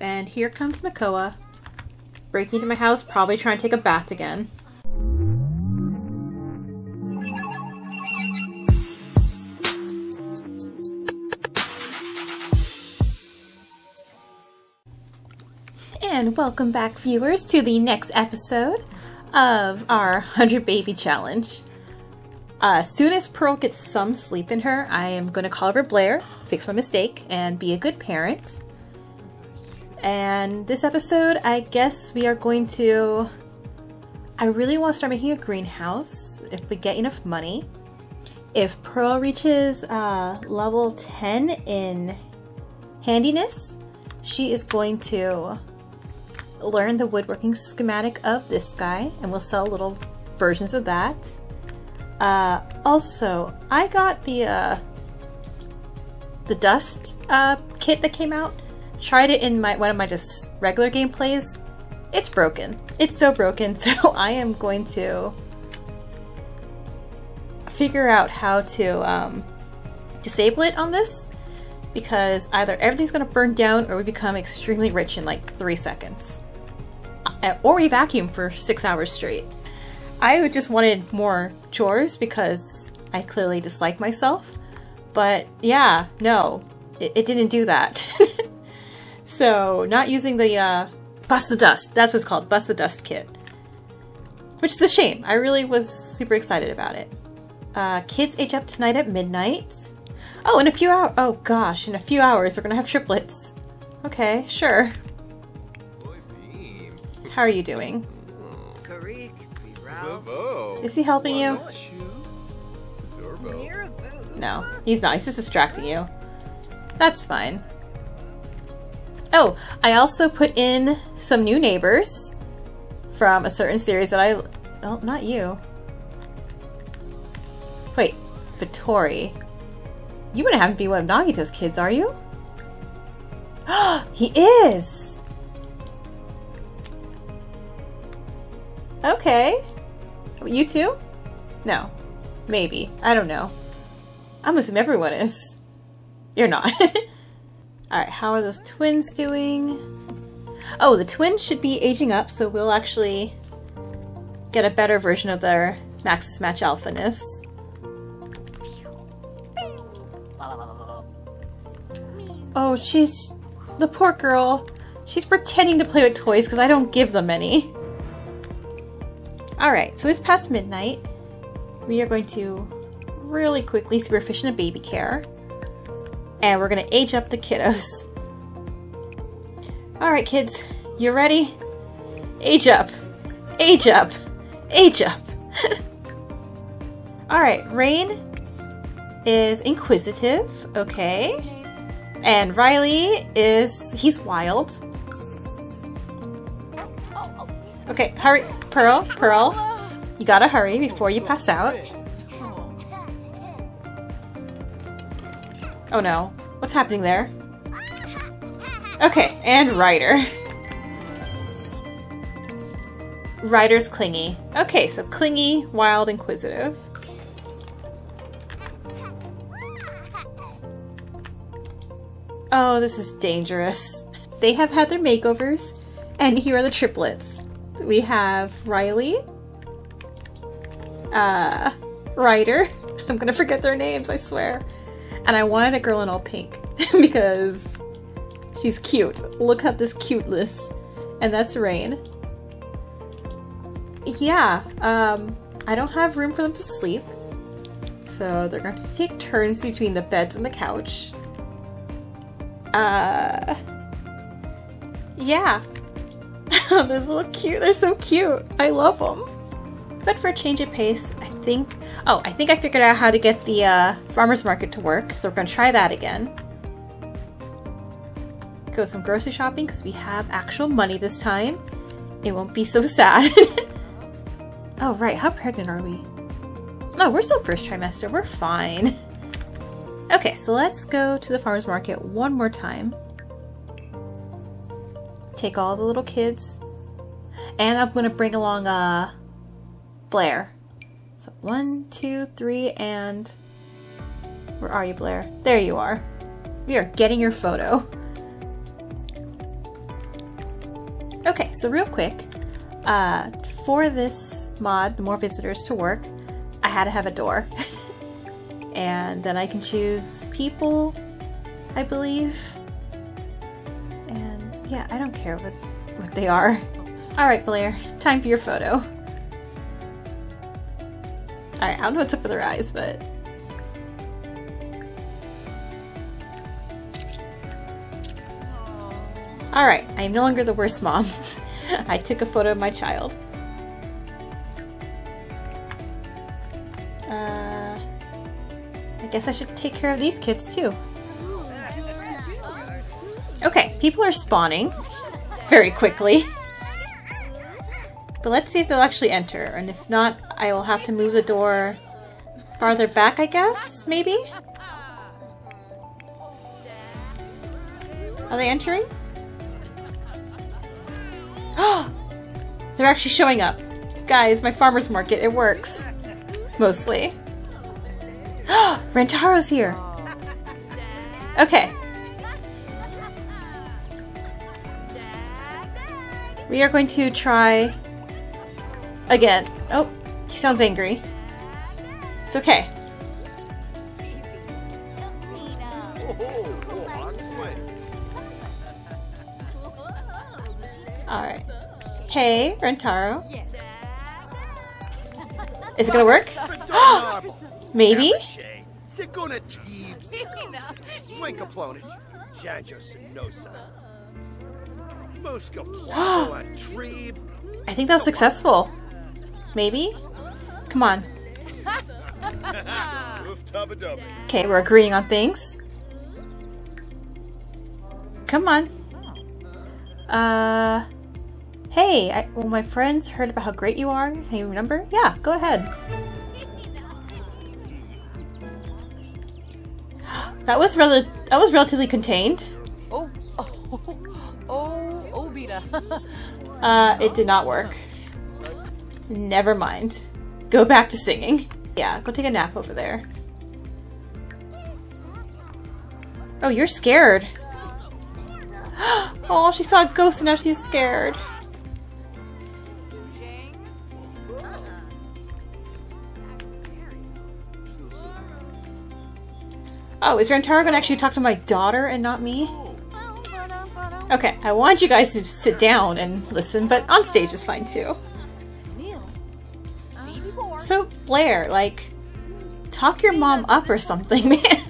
And here comes Makoa. Breaking into my house, probably trying to take a bath again. And welcome back, viewers, to the next episode of our 100 Baby Challenge. Uh, as soon as Pearl gets some sleep in her, I am going to call over Blair, fix my mistake, and be a good parent. And this episode, I guess we are going to... I really want to start making a greenhouse if we get enough money. If Pearl reaches uh, level 10 in handiness, she is going to learn the woodworking schematic of this guy, and we'll sell little versions of that. Uh, also, I got the uh, the dust uh, kit that came out. Tried it in my one of my just regular gameplays. It's broken. It's so broken. So I am going to figure out how to um, disable it on this because either everything's going to burn down or we become extremely rich in like three seconds. Uh, or we vacuum for six hours straight. I just wanted more chores because I clearly dislike myself. But yeah, no, it, it didn't do that. so not using the uh, Bust the Dust, that's what's called, Bust the Dust kit. Which is a shame. I really was super excited about it. Uh, kids age up tonight at midnight. Oh, in a few hours. Oh gosh, in a few hours we're gonna have triplets. Okay, sure. How are you doing? Is he helping you? No, he's not. He's just distracting you. That's fine. Oh, I also put in some new neighbors from a certain series that I... Oh, not you. Wait, Vittori. You wouldn't happen to be one of Nagito's kids, are you? he is! Okay. You too? No. Maybe. I don't know. I'm assuming everyone is. You're not. Alright, how are those twins doing? Oh, the twins should be aging up, so we'll actually get a better version of their Maxis Match Alphaness. Oh, she's... the poor girl. She's pretending to play with toys because I don't give them any. Alright, so it's past midnight. We are going to really quickly we're efficient at baby care. And we're to age up the kiddos. Alright kids, you ready? Age up. Age up. Age up. Alright, Rain is inquisitive. Okay. And Riley is... he's wild. Okay, hurry. Pearl, Pearl. You gotta hurry before you pass out. Oh no. What's happening there? Okay, and Ryder. Ryder's clingy. Okay, so clingy, wild, inquisitive. Oh, this is dangerous. They have had their makeovers, and here are the triplets. We have Riley, uh, Ryder. I'm gonna forget their names, I swear. And I wanted a girl in all pink because she's cute. Look at this cuteness. And that's Rain. Yeah, um, I don't have room for them to sleep. So they're going to take turns between the beds and the couch. Uh, yeah. they're so cute. They're so cute. I love them. But for a change of pace, I think... Oh, I think I figured out how to get the uh, farmer's market to work, so we're going to try that again. Go some grocery shopping because we have actual money this time. It won't be so sad. oh, right. How pregnant are we? No, we're still first trimester. We're fine. Okay, so let's go to the farmer's market one more time. Take all the little kids. And I'm going to bring along uh, Blair. One, two, three, and... Where are you, Blair? There you are. We are getting your photo. Okay, so real quick, uh, for this mod, the more visitors to work, I had to have a door. and then I can choose people, I believe. And yeah, I don't care what, what they are. Alright, Blair, time for your photo. I don't know what's up with her eyes, but... Alright, I am no longer the worst mom. I took a photo of my child. Uh, I guess I should take care of these kids too. Okay, people are spawning very quickly. But let's see if they'll actually enter, and if not, I will have to move the door farther back, I guess? Maybe? Are they entering? Oh! They're actually showing up. Guys, my farmer's market, it works. Mostly. Oh, Rentaro's here! Okay. We are going to try again. Oh, he sounds angry. It's okay. Alright. Hey, Rentaro. Is it gonna work? Maybe? I think that was successful. Maybe? Come on. Okay, we're agreeing on things. Come on. Uh, hey, I, well, my friends heard about how great you are. Can you remember? Yeah, go ahead. That was rel that was relatively contained. Oh, oh, oh, oh, uh, it did not work. Never mind. Go back to singing. Yeah, go take a nap over there. Oh, you're scared. oh, she saw a ghost and now she's scared. Oh, is Rentaro gonna actually talk to my daughter and not me? Okay, I want you guys to sit down and listen, but on stage is fine too. So, Blair, like, talk your mom up or something, man.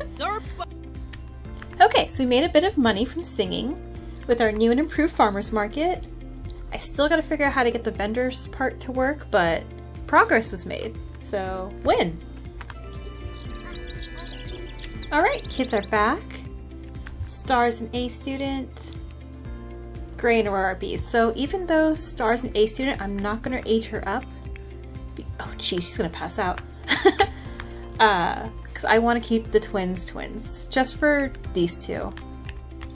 okay, so we made a bit of money from singing with our new and improved farmer's market. I still gotta figure out how to get the vendors part to work, but progress was made, so win. Alright, kids are back. Stars an A student. Gray and Aurora B. So even though Star's an A student, I'm not gonna age her up Oh, geez, she's gonna pass out. uh, because I want to keep the twins twins, just for these two.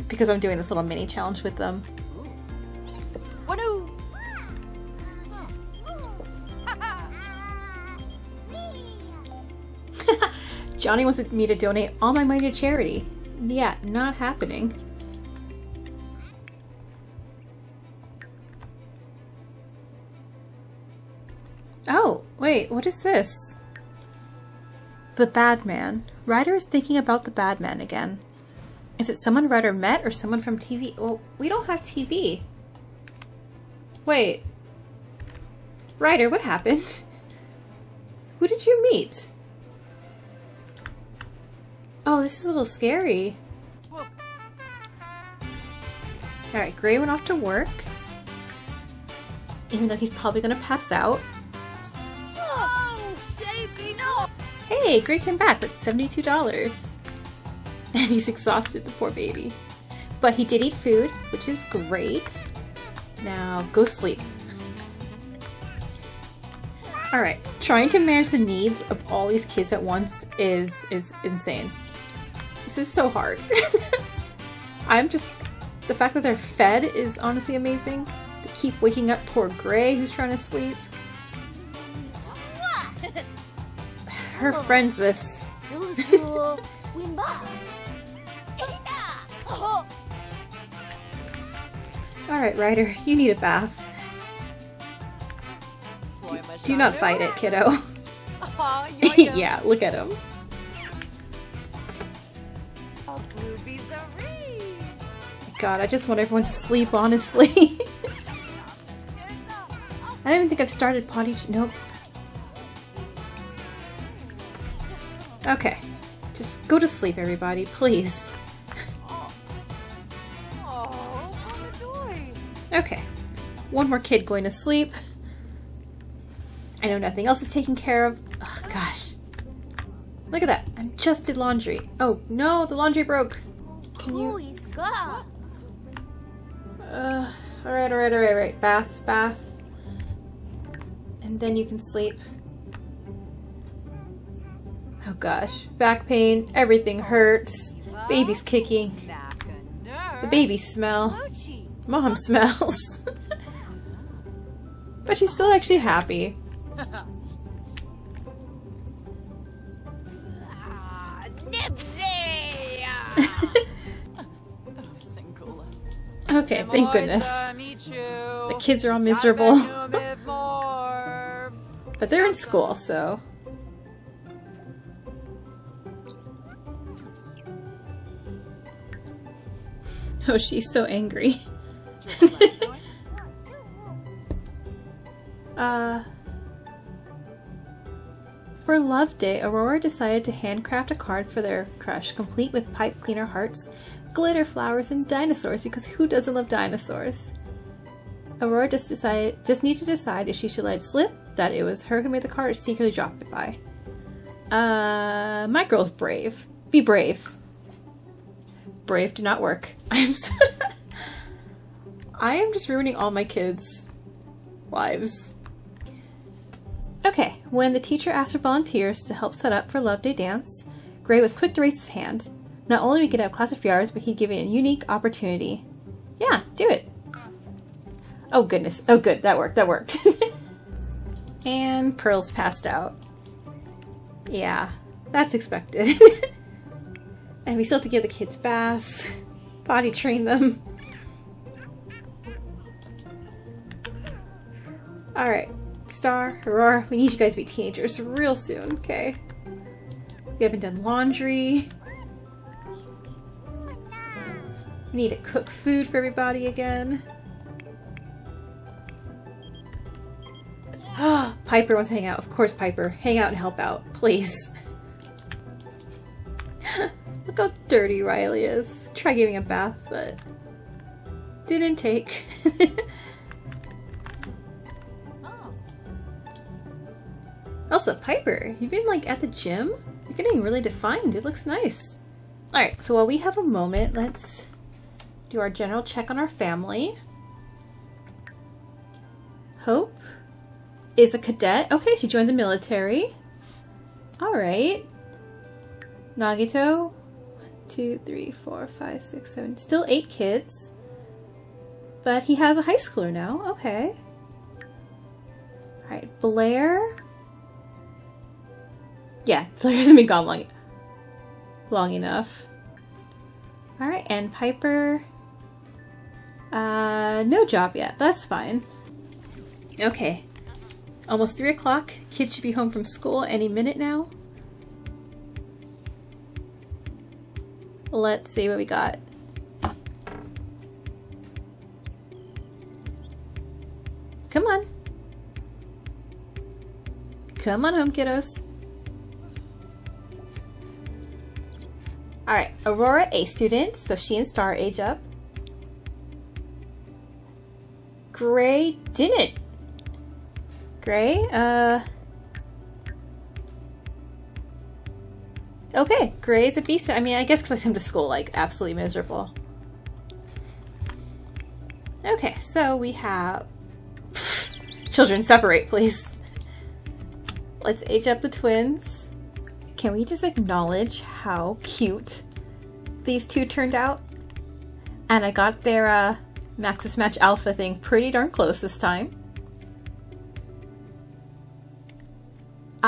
Because I'm doing this little mini challenge with them. Johnny wants me to donate all my money to charity. Yeah, not happening. Wait, what is this? The Bad Man. Ryder is thinking about the Bad Man again. Is it someone Ryder met or someone from TV? Well, we don't have TV. Wait. Ryder, what happened? Who did you meet? Oh, this is a little scary. Alright, Gray went off to work. Even though he's probably gonna pass out. Hey, Gray came back with $72. And he's exhausted, the poor baby. But he did eat food, which is great. Now, go sleep. Alright, trying to manage the needs of all these kids at once is is insane. This is so hard. I'm just... The fact that they're fed is honestly amazing. To keep waking up poor Gray who's trying to sleep. Her friends this. Alright, Ryder, you need a bath. Do not fight it, kiddo. yeah, look at him. God, I just want everyone to sleep, honestly. I don't even think I've started potty. Nope. Okay. Just go to sleep, everybody, please. Okay. One more kid going to sleep. I know nothing else is taken care of. Oh, gosh. Look at that. I just did laundry. Oh, no, the laundry broke. Can you... Uh, alright, alright, alright, alright. Bath, bath. And then you can sleep. Oh gosh. Back pain. Everything hurts. Baby's kicking. The baby smell. Mom smells. but she's still actually happy. okay, thank goodness. The kids are all miserable. but they're in school, so... Oh, she's so angry. uh... For Love Day, Aurora decided to handcraft a card for their crush, complete with pipe cleaner hearts, glitter flowers, and dinosaurs, because who doesn't love dinosaurs? Aurora just decided just needed to decide if she should let it slip that it was her who made the card or secretly drop it by. Uh, my girl's brave. Be brave. Brave did not work. I'm so I am just ruining all my kids' lives. Okay, when the teacher asked for volunteers to help set up for Love Day Dance, Gray was quick to raise his hand. Not only would he get have class of yards, but he'd give it a unique opportunity. Yeah, do it. Oh goodness. Oh good, that worked, that worked. and Pearl's passed out. Yeah, that's expected. and we still have to give the kids baths, potty train them. Alright, Star, Aurora, we need you guys to be teenagers real soon, okay? We haven't done laundry. We need to cook food for everybody again. Piper wants to hang out. Of course, Piper. Hang out and help out, please. Dirty Riley is. Try giving a bath, but didn't take. Also, Piper, you've been like at the gym? You're getting really defined. It looks nice. Alright, so while we have a moment, let's do our general check on our family. Hope is a cadet. Okay, she joined the military. Alright. Nagito, two, three, four, five, six, seven. Still eight kids. But he has a high schooler now. Okay. Alright, Blair. Yeah, Blair hasn't been gone long, long enough. Alright, and Piper... Uh, no job yet. That's fine. Okay. Almost 3 o'clock. Kids should be home from school any minute now. Let's see what we got. Come on. Come on home, kiddos. Alright, Aurora A student, so she and Star age up. Gray didn't. Gray, uh... Okay, Gray's a beast. I mean, I guess because I sent him to school, like, absolutely miserable. Okay, so we have... Children, separate, please. Let's age up the twins. Can we just acknowledge how cute these two turned out? And I got their uh, Maxis Match Alpha thing pretty darn close this time.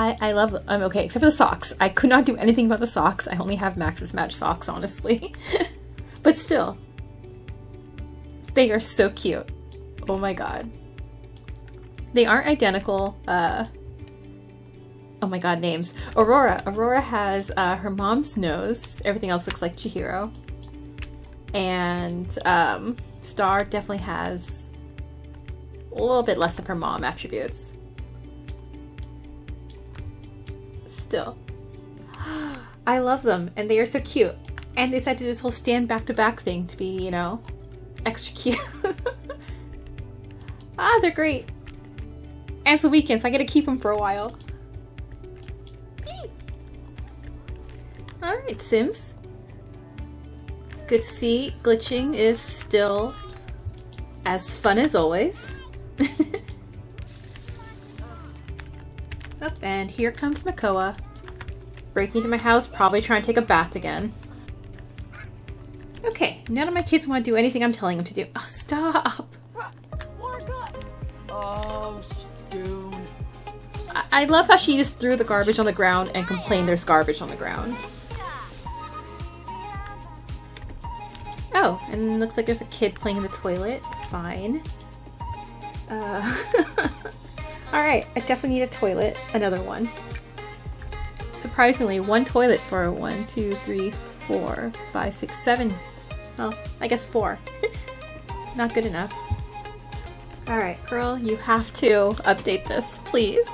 I, I love I'm okay, except for the socks. I could not do anything about the socks. I only have Maxis Match socks, honestly. but still. they are so cute. Oh my god. They aren't identical. Uh, oh my god, names. Aurora. Aurora has uh, her mom's nose. Everything else looks like Chihiro. And um, Star definitely has a little bit less of her mom attributes. Still. I love them, and they are so cute. And they decided to do this whole stand back to back thing to be, you know, extra cute. ah, they're great. And it's the weekend, so I get to keep them for a while. Alright, Sims. Good to see glitching is still as fun as always. and here comes Makoa. Breaking into my house, probably trying to take a bath again. Okay, none of my kids want to do anything I'm telling them to do. Oh, stop! I, I love how she just threw the garbage on the ground and complained there's garbage on the ground. Oh, and looks like there's a kid playing in the toilet. Fine. Uh, Alright, I definitely need a toilet. Another one. Surprisingly, one toilet for one, two, three, four, five, six, seven. Well, I guess four. Not good enough. Alright, girl, you have to update this, please.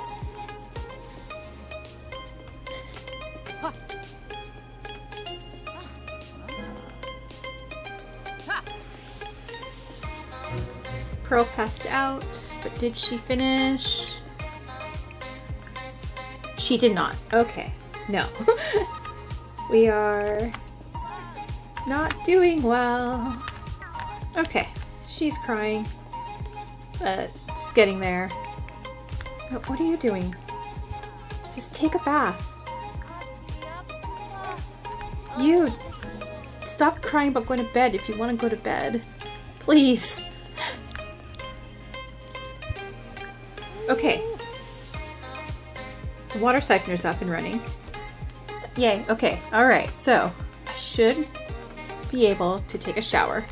Pearl passed out, but did she finish? She did not. Okay, no. we are not doing well. Okay, she's crying. But just getting there. But what are you doing? Just take a bath. You stop crying about going to bed if you want to go to bed. Please. Okay. Water siphoner's up and running. Yay, okay, alright, so I should be able to take a shower.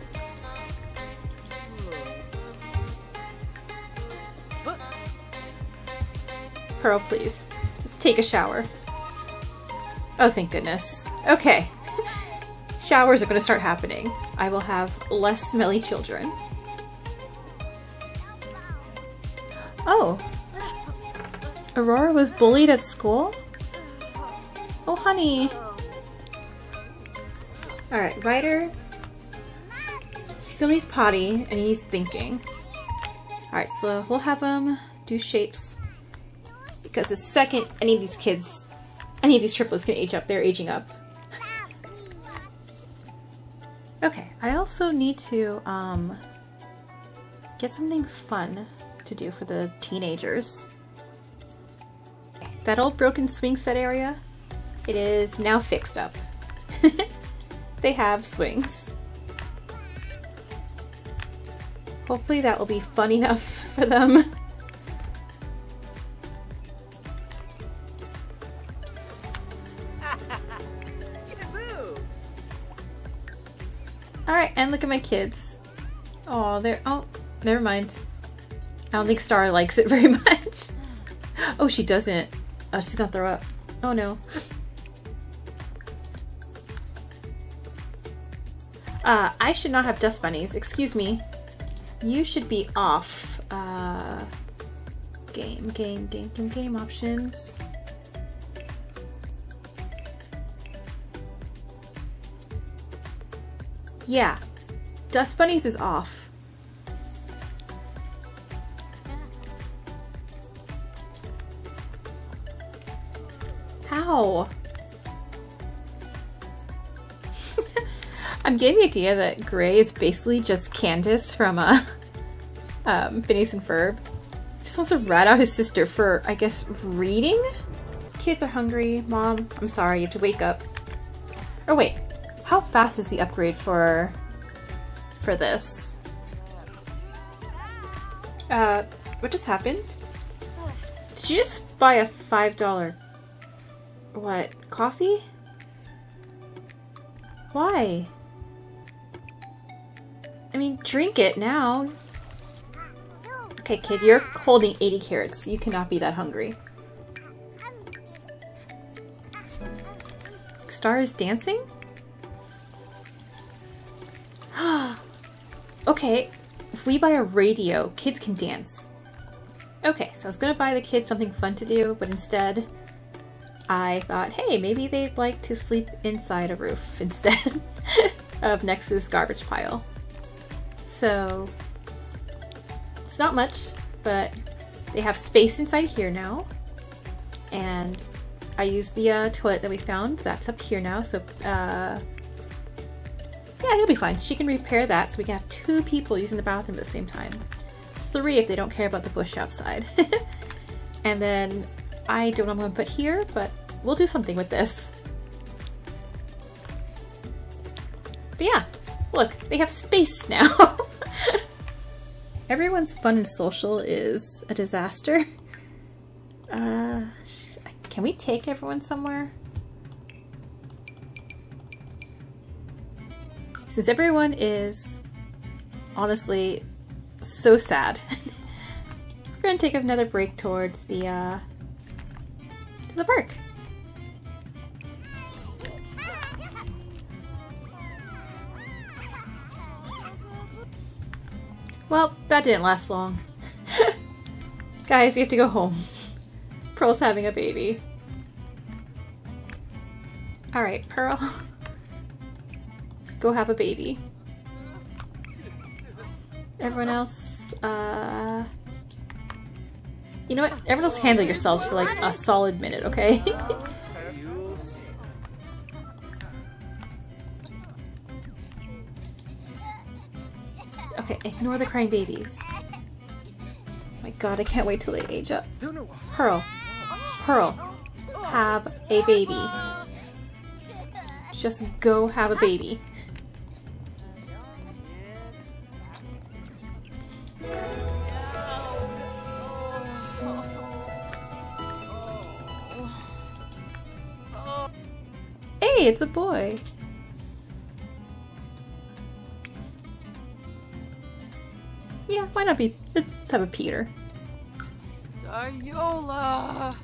Pearl, please. Just take a shower. Oh, thank goodness. Okay. Showers are going to start happening. I will have less smelly children. Aurora was bullied at school? Oh, honey. Alright, Ryder. Still needs potty, and he's thinking. Alright, so we'll have him do shapes. Because the second any of these kids, any of these triplets can age up, they're aging up. okay, I also need to um, get something fun to do for the teenagers. That old broken swing set area, it is now fixed up. they have swings. Hopefully that will be fun enough for them. Alright, and look at my kids. Oh, they're- oh, never mind. I don't think Star likes it very much. oh, she doesn't. Oh, she's gonna throw up. Oh no. Uh, I should not have dust bunnies. Excuse me. You should be off. Uh, game, game, game, game, game options. Yeah. Dust bunnies is off. How? I'm getting the idea that Gray is basically just Candace from uh, um, Phineas and Ferb. Just wants to rat out his sister for, I guess, reading? Kids are hungry. Mom, I'm sorry, you have to wake up. Or wait, how fast is the upgrade for for this? Uh, what just happened? Did you just buy a $5 what, coffee? Why? I mean, drink it now. Okay, kid, you're holding 80 carrots. You cannot be that hungry. Star is dancing? okay, if we buy a radio, kids can dance. Okay, so I was gonna buy the kids something fun to do, but instead I thought, hey, maybe they'd like to sleep inside a roof instead of next to this garbage pile. So it's not much, but they have space inside here now. And I used the uh, toilet that we found. That's up here now, so uh, yeah, he'll be fine. She can repair that so we can have two people using the bathroom at the same time. Three if they don't care about the bush outside. and then I don't know what I'm gonna put here, but we'll do something with this. But yeah, look, they have space now. Everyone's fun and social is a disaster. Uh, can we take everyone somewhere? Since everyone is honestly so sad, we're gonna take another break towards the uh, the park. Well, that didn't last long. Guys, we have to go home. Pearl's having a baby. Alright, Pearl. Go have a baby. Everyone else, uh... You know what? Everyone else handle yourselves for like a solid minute, okay? Okay, ignore the crying babies. Oh my god, I can't wait till they age up. Pearl. Pearl. Have a baby. Just go have a baby. Hey, it's a boy. Yeah, why not be? Let's have a Peter. Diola!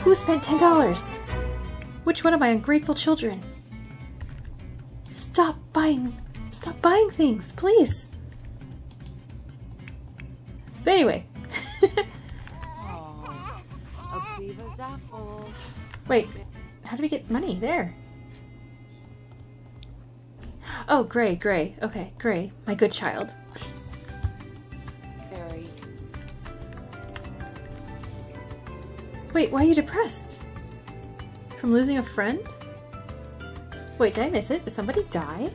Who spent ten dollars? Which one of my ungrateful children? Stop buying, stop buying things, please. But anyway. Oh, a Beaver's apple. Wait, how do we get money? There. Oh, Gray, Gray. Okay, Gray, my good child. Very. Wait, why are you depressed? From losing a friend? Wait, did I miss it? Did somebody die?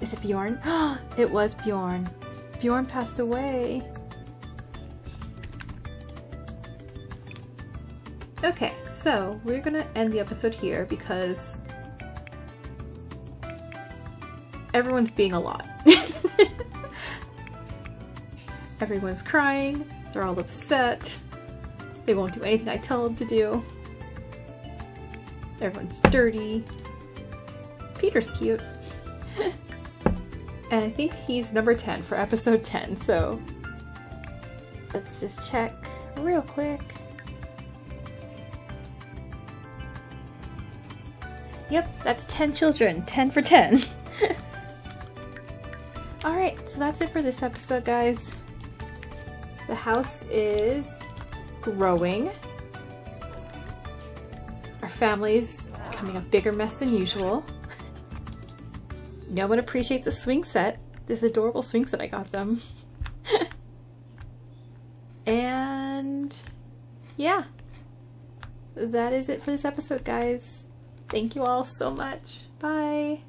Is it Bjorn? it was Bjorn. Bjorn passed away. Okay, so we're gonna end the episode here because everyone's being a lot. Everyone's crying, they're all upset, they won't do anything I tell them to do. Everyone's dirty. Peter's cute. and I think he's number 10 for episode 10, so let's just check real quick. Yep, that's 10 children. 10 for 10. Alright, so that's it for this episode, guys. The house is growing. Our family's becoming a bigger mess than usual. No one appreciates a swing set. This adorable swing set I got them. and yeah, that is it for this episode, guys. Thank you all so much. Bye.